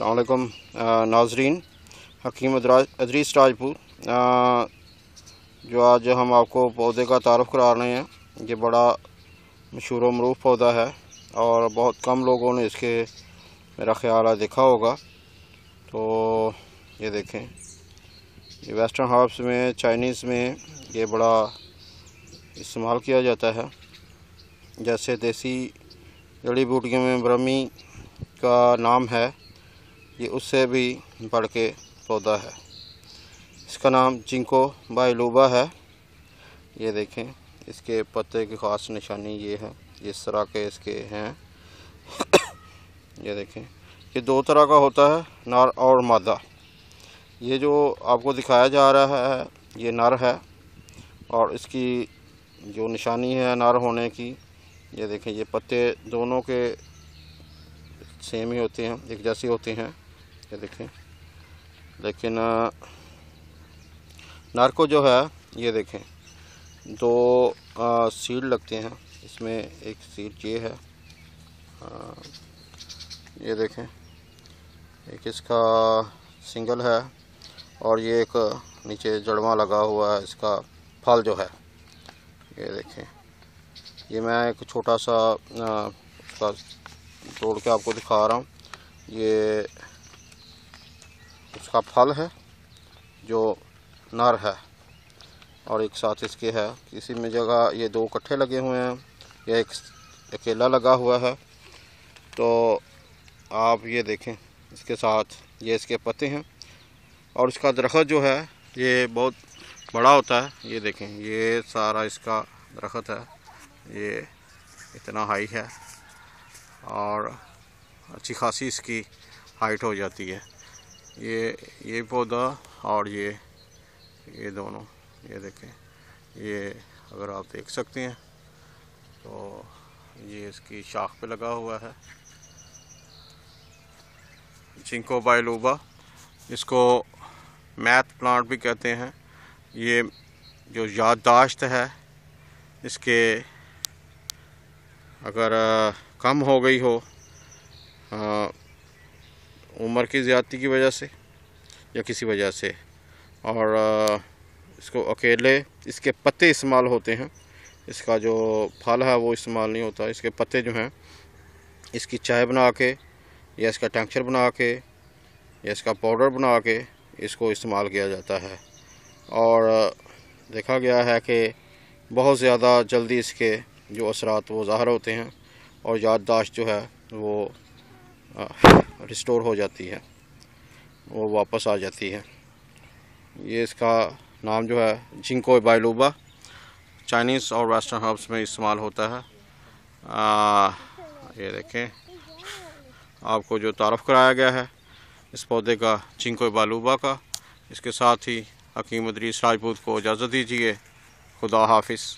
السلام علیکم ناظرین، حکیم ادریس راجپور جو آج ہم آپ کو پودے کا تعارف کرا رہے ہیں، یہ بڑا مشہور و معروف پودا ہے اور بہت کم لوگوں نے اس کے میرا خیال ہے دیکھا ہوگا۔ تو یہ دیکھیں، یہ ویسٹرن ہاربس میں، چائنیز میں یہ بڑا استعمال کیا جاتا ہے۔ جیسے دیسی جڑی بوٹیوں میں برہمی کا نام ہے۔ یہ اس سے بھی بڑھ کے پودا ہے۔ اس کا نام چنکو بائلوبا ہے۔ یہ دیکھیں، اس کے پتے کی خاص نشانی یہ ہے، جس طرح کے اس کے ہیں۔ یہ دیکھیں، یہ دو طرح کا ہوتا ہے، نر اور مادہ۔ یہ جو آپ کو دکھایا جا رہا ہے، یہ نر ہے۔ اور اس کی جو نشانی ہے نر ہونے کی، یہ دیکھیں، یہ پتے دونوں کے سیم ہی ہوتے ہیں، ایک جیسے ہوتے ہیں۔ یہ دیکھیں۔ لیکن نر کو جو ہے، یہ دیکھیں۔ دو سیڈ لگتے ہیں۔ اس میں ایک سیڈ یہ ہے۔ یہ دیکھیں۔ ایک اس کا سنگل ہے اور یہ ایک نیچے جڑواں لگا ہوا ہے۔ اس کا پھل جو ہے۔ یہ دیکھیں۔ یہ میں ایک چھوٹا سا اس کا توڑ کے آپ کو دکھا رہا ہوں۔ یہ اس کا پھل ہے جو نر ہے اور ایک ساتھ اس کے ہے۔ کسی میں جگہ یہ دو کٹھے لگے ہوئے ہیں، یا ایک اکیلا لگا ہوا ہے۔ تو آپ یہ دیکھیں، اس کے ساتھ یہ اس کے پتے ہیں۔ اور اس کا درخت جو ہے، یہ بہت بڑا ہوتا ہے۔ یہ دیکھیں، یہ سارا اس کا درخت ہے۔ یہ اتنا ہائی ہے اور اچھی خاصی اس کی ہائٹ ہو جاتی ہے۔ یہ یہ پودا اور یہ یہ دونوں، یہ دیکھیں، یہ اگر آپ دیکھ سکتے ہیں تو یہ اس کی شاخ پہ لگا ہوا ہے۔ چنکو بائلوبا اس کو میتھ پلانٹ بھی کہتے ہیں۔ یہ جو یادداشت ہے، اس کے اگر کم ہو گئی ہو عمر کی زیادتی کی وجہ سے یا کسی وجہ سے؟ اور اس کو اکیلے، اس کے پتے استعمال ہوتے ہیں۔ اس کا جو پھل ہے وہ استعمال نہیں ہوتا۔ اس کے پتے جو ہیں، اس کی چائے بنا کے یا اس کا ٹینکچر بنا کے یا اس کا پاؤڈر بنا کے اس کو استعمال کیا جاتا ہے۔ اور دیکھا گیا ہے کہ بہت زیادہ جلدی اس کے جو اثرات وہ ظاہر ہوتے ہیں اور یادداشت جو ہے وہ ریسٹور ہو جاتی ہے وہ واپس آ جاتی ہے۔ یہ اس کا نام جو ہے جنکو بائلوبا چائنیز اور ویسٹرن ہربس میں استعمال ہوتا ہے۔ یہ دیکھیں۔ آپ کو جو تعارف کرایا گیا ہے، اس پودے کا چنکو بائلوبا کا، اس کے ساتھ ہی حکیم ادریس راجپوت کو اجازت دیجیے۔ خدا حافظ۔